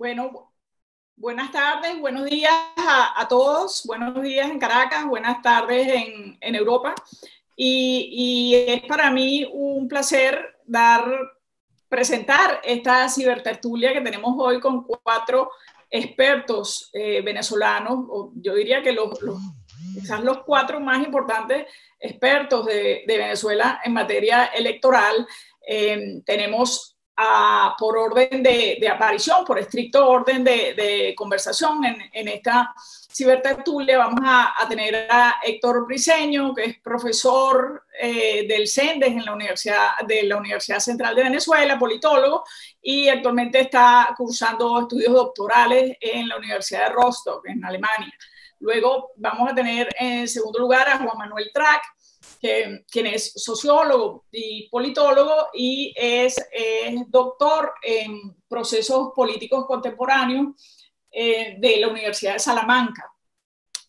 Bueno, buenas tardes, buenos días a, todos, buenos días en Caracas, buenas tardes en, Europa. Y, es para mí un placer dar, presentar esta cibertertulia que tenemos hoy con cuatro expertos eh, venezolanos, yo diría que los, los, quizás los cuatro más importantes expertos de, de Venezuela en materia electoral. Eh, tenemos por orden de, aparición, por estricto orden de, conversación en, en, esta cibertertulia, vamos a, tener a Héctor Briseño, que es profesor eh, del CENDES en la Universidad, de la Universidad Central de Venezuela, politólogo, y actualmente está cursando estudios doctorales en la Universidad de Rostock, en Alemania. Luego vamos a tener en segundo lugar a Juan Manuel Track, quien es sociólogo y politólogo y es, doctor en procesos políticos contemporáneos eh, de la Universidad de Salamanca.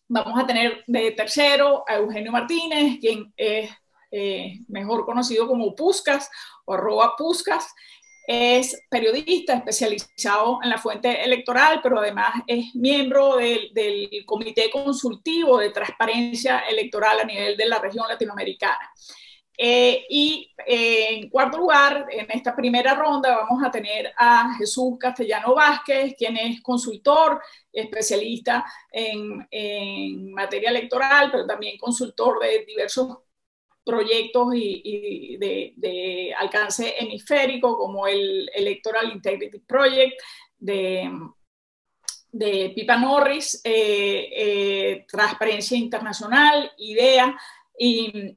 Vamos a tener de tercero a Eugenio Martínez, quien es eh, mejor conocido como Puscas o arroba Puscas, es periodista especializado en la fuente electoral, pero además es miembro del, Comité Consultivo de Transparencia Electoral a nivel de la región latinoamericana. Eh, y eh, en cuarto lugar, en esta primera ronda vamos a tener a Jesús Castellano Vázquez, quien es consultor, especialista en, en materia electoral, pero también consultor de diversos proyectos y, de, alcance hemisférico como el Electoral Integrity Project de, de Pipa Norris, eh, eh, Transparencia Internacional, IDEA y,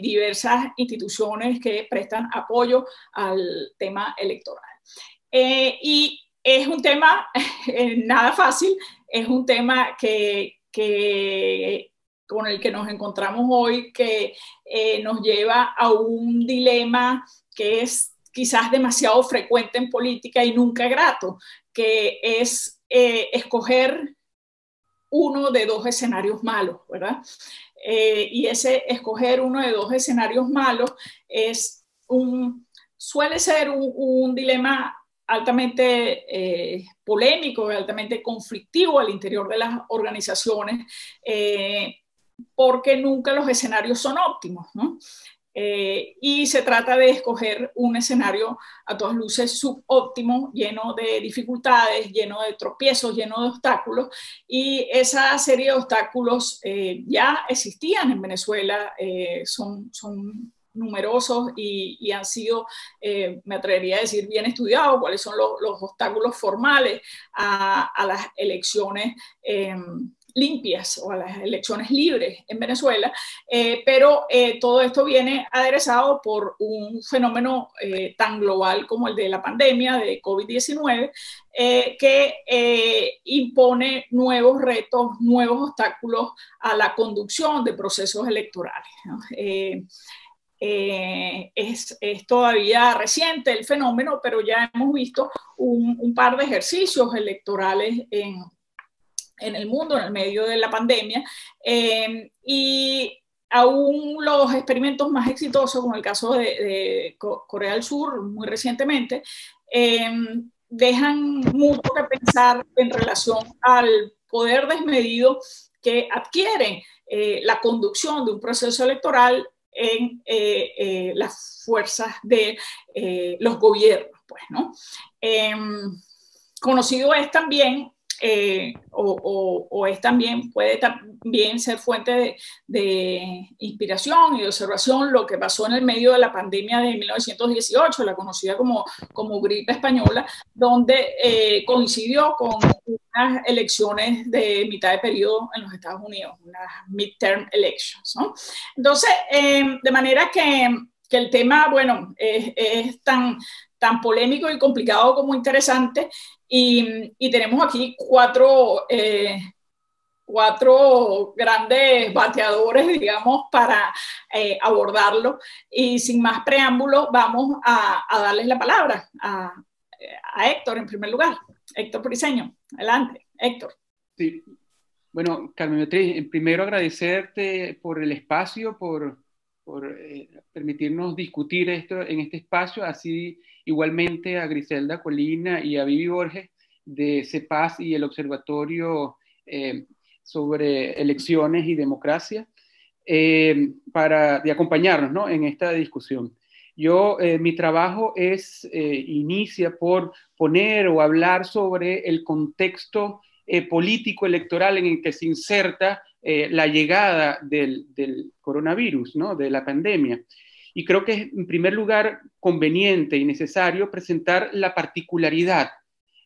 diversas instituciones que prestan apoyo al tema electoral. Eh, y es un tema nada fácil, es un tema que, que con el que nos encontramos hoy, que eh, nos lleva a un dilema que es quizás demasiado frecuente en política y nunca grato, que es eh, escoger uno de dos escenarios malos, ¿verdad? Eh, y ese escoger uno de dos escenarios malos es un, suele ser un, un dilema altamente polémico, altamente conflictivo al interior de las organizaciones, porque nunca los escenarios son óptimos, ¿no? Eh, y se trata de escoger un escenario a todas luces subóptimo, lleno de dificultades, lleno de tropiezos, lleno de obstáculos. Y esa serie de obstáculos eh, ya existían en Venezuela, eh, son, son numerosos y, han sido, me atrevería a decir, bien estudiados, cuáles son los, los obstáculos formales a, a las elecciones limpias o a las elecciones libres en Venezuela, eh, pero eh, todo esto viene aderezado por un fenómeno eh, tan global como el de la pandemia de COVID-19, que impone nuevos retos, nuevos obstáculos a la conducción de procesos electorales. es, es, todavía reciente el fenómeno, pero ya hemos visto un, un par de ejercicios electorales en, en el mundo en el medio de la pandemia. Eh, y aún los experimentos más exitosos, como el caso de, Corea del Sur muy recientemente, eh, dejan mucho que pensar en relación al poder desmedido que adquiere eh, la conducción de un proceso electoral en las fuerzas de los gobiernos. Pues, ¿no? conocido es también eh, o, es también, puede también ser fuente de, inspiración y de observación lo que pasó en el medio de la pandemia de 1918, la conocida como, como gripe española, donde eh, coincidió con unas elecciones de mitad de periodo en los Estados Unidos, unas midterm elections. ¿no? Entonces, eh, de manera que, que, el tema, bueno, es, es tan, tan polémico y complicado como interesante y, tenemos aquí cuatro, eh, cuatro grandes bateadores, digamos, para eh, abordarlo. Y sin más preámbulo, vamos a, darles la palabra a, Héctor en primer lugar. Héctor Priseño, adelante, Héctor. Sí. Bueno, Carmen Beatriz, primero agradecerte por el espacio, por, por eh, permitirnos discutir esto en este espacio, así igualmente a Griselda Colina y a Vivi Borges de CEPAS y el Observatorio sobre Elecciones y Democracia, para de acompañarnos en esta discusión. Yo, mi trabajo es, inicia por poner o hablar sobre el contexto político electoral en el que se inserta la llegada del, del coronavirus, ¿no? de la pandemia. Y creo que es, en primer lugar, conveniente y necesario presentar la particularidad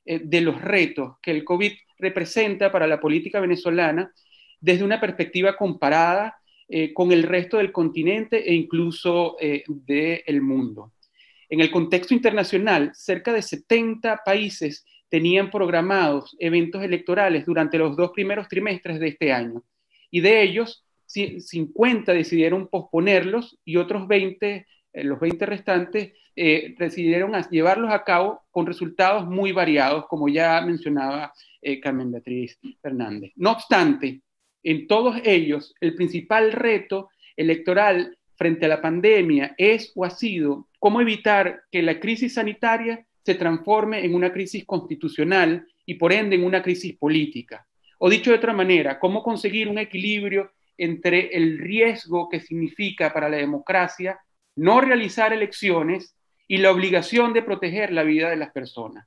eh, de los retos que el COVID representa para la política venezolana desde una perspectiva comparada eh, con el resto del continente e incluso eh, del mundo. En el contexto internacional, cerca de 70 países tenían programados eventos electorales durante los dos primeros trimestres de este año. Y de ellos, 50 decidieron posponerlos y otros 20, eh, los 20 restantes, eh, decidieron llevarlos a cabo con resultados muy variados, como ya mencionaba eh, Carmen Beatriz Fernández. No obstante, en todos ellos, el principal reto electoral frente a la pandemia es o ha sido cómo evitar que la crisis sanitaria se transforme en una crisis constitucional y por ende en una crisis política. O dicho de otra manera, cómo conseguir un equilibrio entre el riesgo que significa para la democracia no realizar elecciones y la obligación de proteger la vida de las personas.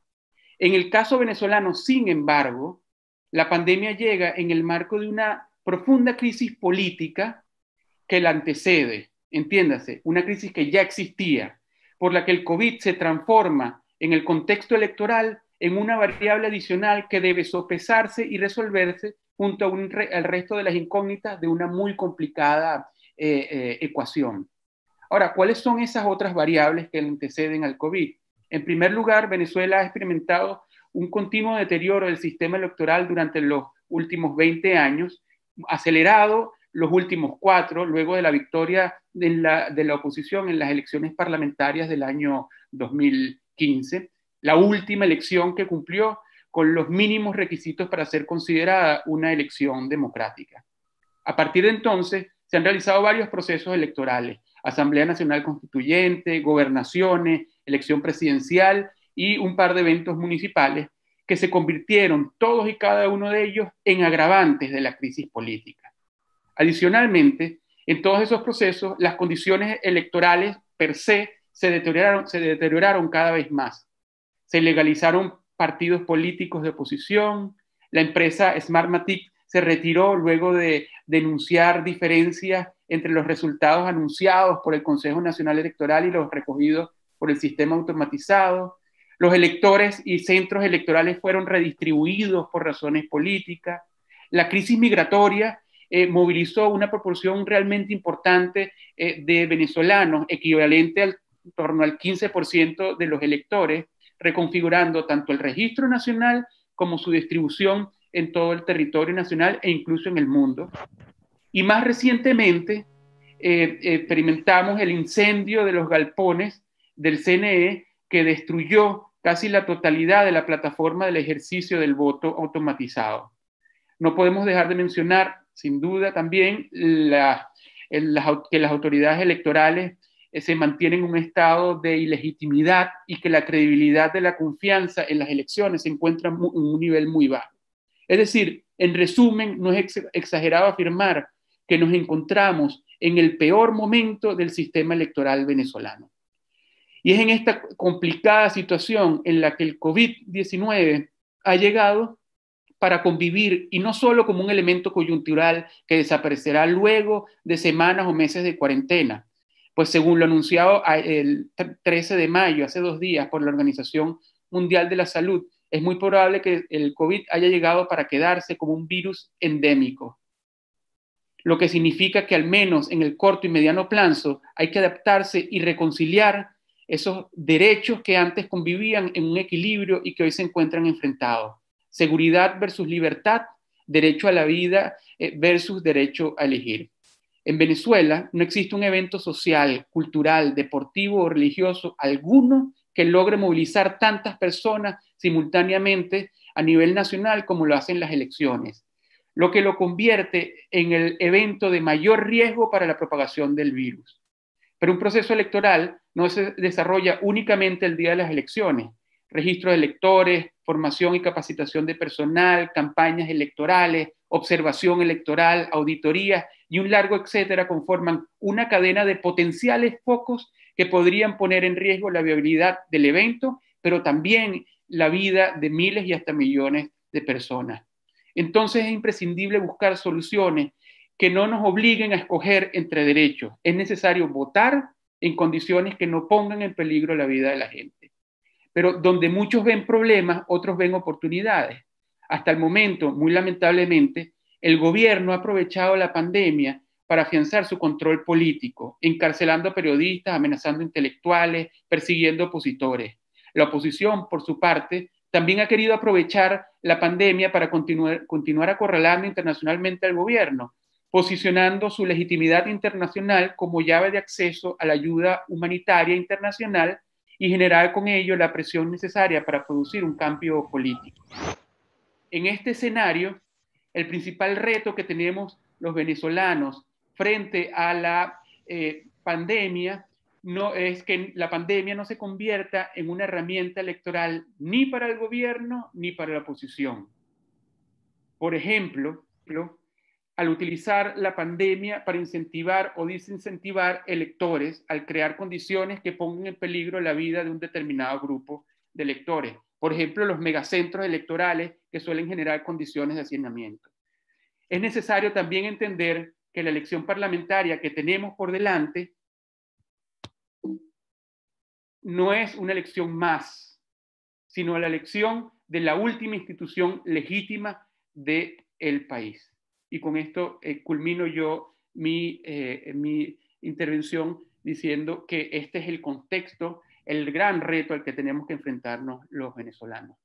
En el caso venezolano, sin embargo, la pandemia llega en el marco de una profunda crisis política que la antecede, entiéndase, una crisis que ya existía, por la que el COVID se transforma en el contexto electoral en una variable adicional que debe sopesarse y resolverse junto al resto de las incógnitas de una muy complicada eh, eh, ecuación. Ahora, ¿cuáles son esas otras variables que anteceden al COVID? En primer lugar, Venezuela ha experimentado un continuo deterioro del sistema electoral durante los últimos 20 años, acelerado los últimos cuatro, luego de la victoria de la, de la oposición en las elecciones parlamentarias del año 2015, la última elección que cumplió con los mínimos requisitos para ser considerada una elección democrática. A partir de entonces, se han realizado varios procesos electorales, Asamblea Nacional Constituyente, gobernaciones, elección presidencial y un par de eventos municipales que se convirtieron todos y cada uno de ellos en agravantes de la crisis política. Adicionalmente, en todos esos procesos, las condiciones electorales per se se deterioraron, se deterioraron cada vez más. Se legalizaron partidos políticos de oposición. La empresa Smartmatic se retiró luego de denunciar diferencias entre los resultados anunciados por el Consejo Nacional Electoral y los recogidos por el sistema automatizado. Los electores y centros electorales fueron redistribuidos por razones políticas. La crisis migratoria eh, movilizó una proporción realmente importante eh, de venezolanos, equivalente al torno al 15% de los electores, reconfigurando tanto el registro nacional como su distribución en todo el territorio nacional e incluso en el mundo. Y más recientemente eh, experimentamos el incendio de los galpones del CNE que destruyó casi la totalidad de la plataforma del ejercicio del voto automatizado. No podemos dejar de mencionar, sin duda, también que las autoridades electorales se mantiene en un estado de ilegitimidad y que la credibilidad de la confianza en las elecciones se encuentra en un nivel muy bajo. Es decir, en resumen, no es exagerado afirmar que nos encontramos en el peor momento del sistema electoral venezolano. Y es en esta complicada situación en la que el COVID-19 ha llegado para convivir y no solo como un elemento coyuntural que desaparecerá luego de semanas o meses de cuarentena, pues según lo anunciado el 13 de mayo, hace dos días, por la Organización Mundial de la Salud, es muy probable que el COVID haya llegado para quedarse como un virus endémico, lo que significa que al menos en el corto y mediano plazo hay que adaptarse y reconciliar esos derechos que antes convivían en un equilibrio y que hoy se encuentran enfrentados. Seguridad versus libertad, derecho a la vida eh, versus derecho a elegir. En Venezuela no existe un evento social, cultural, deportivo o religioso alguno que logre movilizar tantas personas simultáneamente a nivel nacional como lo hacen las elecciones, lo que lo convierte en el evento de mayor riesgo para la propagación del virus. Pero un proceso electoral no se desarrolla únicamente el día de las elecciones. Registro de electores, formación y capacitación de personal, campañas electorales, observación electoral, auditorías y un largo etcétera conforman una cadena de potenciales focos que podrían poner en riesgo la viabilidad del evento, pero también la vida de miles y hasta millones de personas. Entonces es imprescindible buscar soluciones que no nos obliguen a escoger entre derechos. Es necesario votar en condiciones que no pongan en peligro la vida de la gente. Pero donde muchos ven problemas, otros ven oportunidades. Hasta el momento, muy lamentablemente, el gobierno ha aprovechado la pandemia para afianzar su control político, encarcelando a periodistas, amenazando intelectuales, persiguiendo opositores. La oposición, por su parte, también ha querido aprovechar la pandemia para continuar, continuar acorralando internacionalmente al gobierno, posicionando su legitimidad internacional como llave de acceso a la ayuda humanitaria internacional y generar con ello la presión necesaria para producir un cambio político. En este escenario, el principal reto que tenemos los venezolanos frente a la eh, pandemia no es que la pandemia no se convierta en una herramienta electoral ni para el gobierno ni para la oposición. Por ejemplo, al utilizar la pandemia para incentivar o desincentivar electores, al crear condiciones que pongan en peligro la vida de un determinado grupo de electores. Por ejemplo, los megacentros electorales que suelen generar condiciones de hacinamiento. Es necesario también entender que la elección parlamentaria que tenemos por delante no es una elección más, sino la elección de la última institución legítima del el país. Y con esto eh, culmino yo mi, eh, mi intervención diciendo que este es el contexto el gran reto al que tenemos que enfrentarnos los venezolanos.